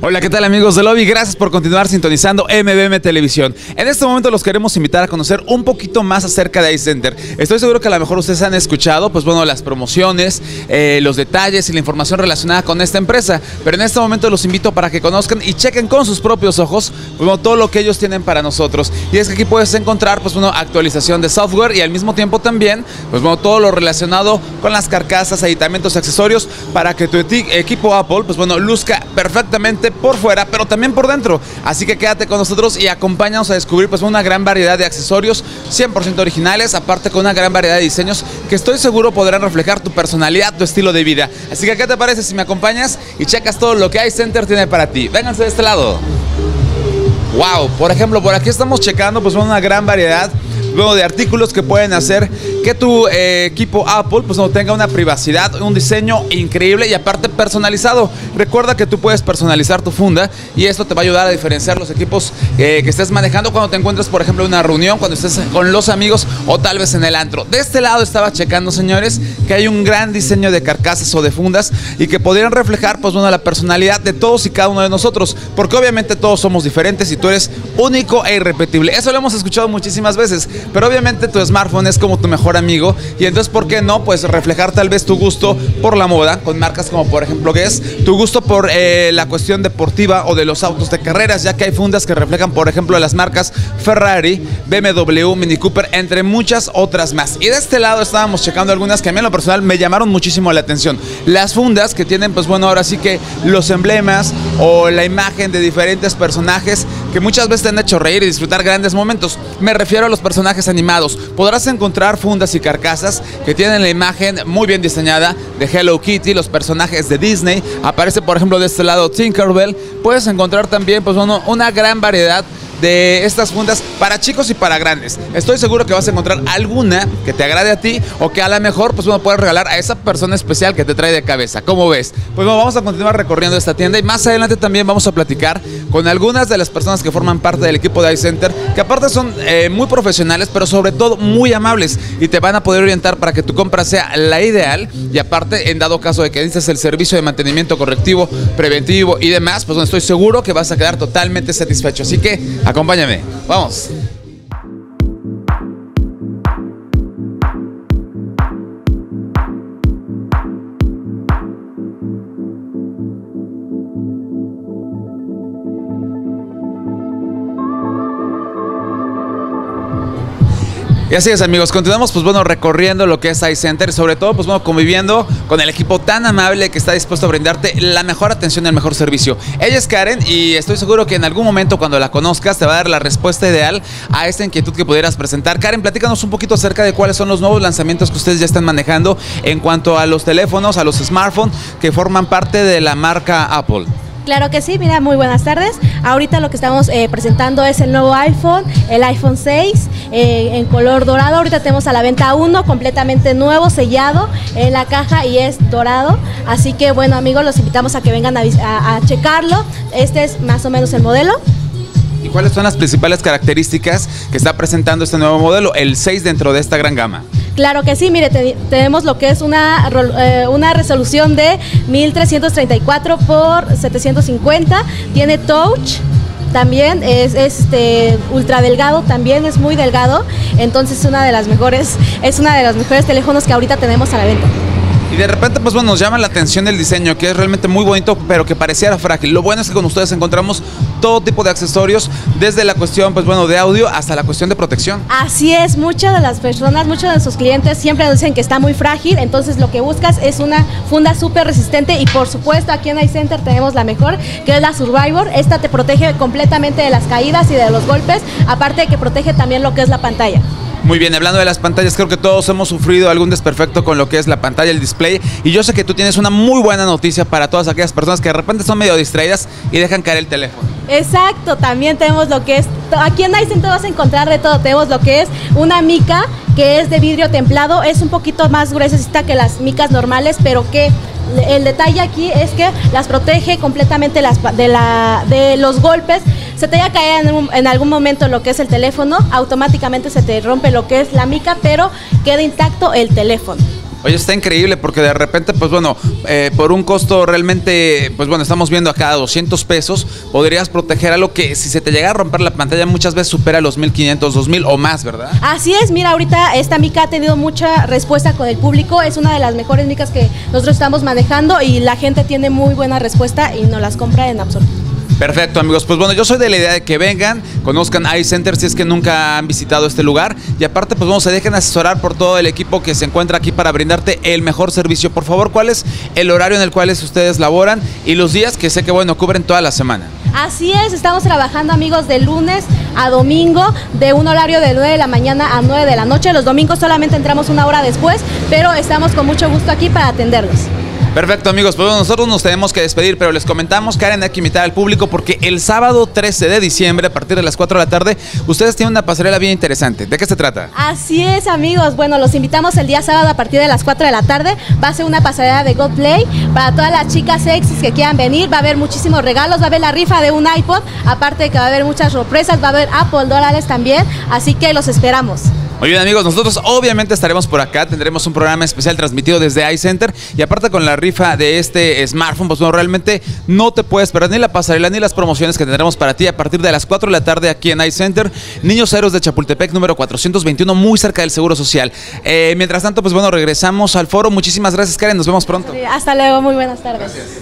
Hola, ¿qué tal amigos de Lobby? Gracias por continuar sintonizando MBM Televisión. En este momento los queremos invitar a conocer un poquito más acerca de iCenter. Estoy seguro que a lo mejor ustedes han escuchado, pues bueno, las promociones, eh, los detalles y la información relacionada con esta empresa. Pero en este momento los invito para que conozcan y chequen con sus propios ojos, todo lo que ellos tienen para nosotros. Y es que aquí puedes encontrar, pues bueno, actualización de software y al mismo tiempo también, pues bueno, todo lo relacionado con las carcasas, aditamentos, accesorios, para que tu equipo Apple, pues bueno, luzca perfectamente por fuera, pero también por dentro. Así que quédate con nosotros y acompáñanos a descubrir pues una gran variedad de accesorios 100% originales, aparte con una gran variedad de diseños que estoy seguro podrán reflejar tu personalidad, tu estilo de vida. Así que ¿qué te parece si me acompañas y checas todo lo que iCenter tiene para ti? Vénganse de este lado. Wow, por ejemplo, por aquí estamos checando pues una gran variedad luego de artículos que pueden hacer que tu eh, equipo Apple pues no tenga una privacidad, un diseño increíble y aparte personalizado. Recuerda que tú puedes personalizar tu funda y esto te va a ayudar a diferenciar los equipos eh, que estés manejando cuando te encuentres, por ejemplo, en una reunión, cuando estés con los amigos o tal vez en el antro. De este lado estaba checando, señores, que hay un gran diseño de carcasas o de fundas y que podrían reflejar pues bueno la personalidad de todos y cada uno de nosotros, porque obviamente todos somos diferentes y tú eres único e irrepetible. Eso lo hemos escuchado muchísimas veces, pero obviamente tu smartphone es como tu mejor amigo y entonces ¿por qué no? Pues reflejar tal vez tu gusto por la moda con marcas como por ejemplo Guess, tu gusto por eh, la cuestión deportiva o de los autos de carreras, ya que hay fundas que reflejan por ejemplo las marcas Ferrari, BMW, Mini Cooper, entre muchas otras más. Y de este lado estábamos checando algunas que a mí en lo personal me llamaron muchísimo la atención. Las fundas que tienen pues bueno ahora sí que los emblemas o la imagen de diferentes personajes que muchas veces te han hecho reír y disfrutar grandes momentos. Me refiero a los personajes animados. Podrás encontrar fundas y carcasas que tienen la imagen muy bien diseñada de Hello Kitty, los personajes de Disney. Aparece por ejemplo de este lado Tinkerbell. Puedes encontrar también pues, una gran variedad de estas fundas para chicos y para grandes. Estoy seguro que vas a encontrar alguna que te agrade a ti o que a lo mejor pues uno puede regalar a esa persona especial que te trae de cabeza. ¿Cómo ves? Pues bueno, vamos a continuar recorriendo esta tienda y más adelante también vamos a platicar con algunas de las personas que forman parte del equipo de iCenter, que aparte son eh, muy profesionales, pero sobre todo muy amables y te van a poder orientar para que tu compra sea la ideal y aparte en dado caso de que necesites el servicio de mantenimiento correctivo, preventivo y demás, pues bueno, estoy seguro que vas a quedar totalmente satisfecho. Así que Acompáñame. Vamos. Y así es amigos, continuamos pues bueno recorriendo lo que es iCenter, sobre todo pues bueno conviviendo con el equipo tan amable que está dispuesto a brindarte la mejor atención y el mejor servicio. Ella es Karen y estoy seguro que en algún momento cuando la conozcas te va a dar la respuesta ideal a esta inquietud que pudieras presentar. Karen, platícanos un poquito acerca de cuáles son los nuevos lanzamientos que ustedes ya están manejando en cuanto a los teléfonos, a los smartphones que forman parte de la marca Apple. Claro que sí, mira, muy buenas tardes. Ahorita lo que estamos eh, presentando es el nuevo iPhone, el iPhone 6 eh, en color dorado. Ahorita tenemos a la venta uno completamente nuevo, sellado en la caja y es dorado. Así que bueno amigos, los invitamos a que vengan a checarlo. Este es más o menos el modelo. ¿Y cuáles son las principales características que está presentando este nuevo modelo, el 6 dentro de esta gran gama? Claro que sí, mire, tenemos lo que es una, eh, una resolución de 1334 por 750, tiene touch, también es este ultra delgado, también es muy delgado, entonces una de las mejores, es una de los mejores teléfonos que ahorita tenemos a la venta. Y de repente, pues bueno, nos llama la atención el diseño, que es realmente muy bonito, pero que pareciera frágil. Lo bueno es que con ustedes encontramos todo tipo de accesorios, desde la cuestión, pues bueno, de audio hasta la cuestión de protección. Así es, muchas de las personas, muchos de sus clientes siempre nos dicen que está muy frágil, entonces lo que buscas es una funda súper resistente y por supuesto aquí en iCenter tenemos la mejor, que es la Survivor. Esta te protege completamente de las caídas y de los golpes, aparte de que protege también lo que es la pantalla. Muy bien, hablando de las pantallas, creo que todos hemos sufrido algún desperfecto con lo que es la pantalla, el display. Y yo sé que tú tienes una muy buena noticia para todas aquellas personas que de repente son medio distraídas y dejan caer el teléfono. Exacto, también tenemos lo que es, aquí en Dyson te vas a encontrar de todo, tenemos lo que es una mica que es de vidrio templado, es un poquito más gruesa que las micas normales, pero que el detalle aquí es que las protege completamente las, de, los golpes se te haya caído en, algún momento lo que es el teléfono, automáticamente se te rompe lo que es la mica, pero queda intacto el teléfono. Oye, está increíble porque de repente, pues bueno, eh, por un costo realmente, pues bueno, estamos viendo acá 200 pesos, podrías proteger algo que si se te llega a romper la pantalla muchas veces supera los 1500, 2000 o más, ¿verdad? Así es, mira, ahorita esta mica ha tenido mucha respuesta con el público, es una de las mejores micas que nosotros estamos manejando y la gente tiene muy buena respuesta y nos las compra en absoluto. Perfecto, amigos. Pues bueno, yo soy de la idea de que vengan, conozcan iCenter si es que nunca han visitado este lugar. Y aparte, pues bueno, se dejen asesorar por todo el equipo que se encuentra aquí para brindarte el mejor servicio. Por favor, ¿cuál es el horario en el cual ustedes laboran y los días que sé que, bueno, cubren toda la semana? Así es, estamos trabajando amigos de lunes a domingo, de un horario de 9 de la mañana a 9 de la noche. Los domingos solamente entramos una hora después, pero estamos con mucho gusto aquí para atenderlos. Perfecto, amigos. Pues nosotros nos tenemos que despedir, pero les comentamos, Karen, hay que invitar al público porque el sábado 13 de diciembre, a partir de las 4 de la tarde, ustedes tienen una pasarela bien interesante. ¿De qué se trata? Así es, amigos. Bueno, los invitamos el día sábado a partir de las 4 de la tarde. Va a ser una pasarela de God Play para todas las chicas sexys que quieran venir. Va a haber muchísimos regalos, va a haber la rifa de un iPod, aparte de que va a haber muchas sorpresas, va a haber Apple dólares también. Así que los esperamos. Muy bien amigos, nosotros obviamente estaremos por acá, tendremos un programa especial transmitido desde iCenter y aparte con la rifa de este smartphone, pues bueno, realmente no te puedes perder ni la pasarela ni las promociones que tendremos para ti a partir de las 4 de la tarde aquí en iCenter, Niños Héroes de Chapultepec número 421, muy cerca del Seguro Social. Eh, mientras tanto, pues bueno, regresamos al foro. Muchísimas gracias Karen, nos vemos pronto. hasta luego, muy buenas tardes. Gracias.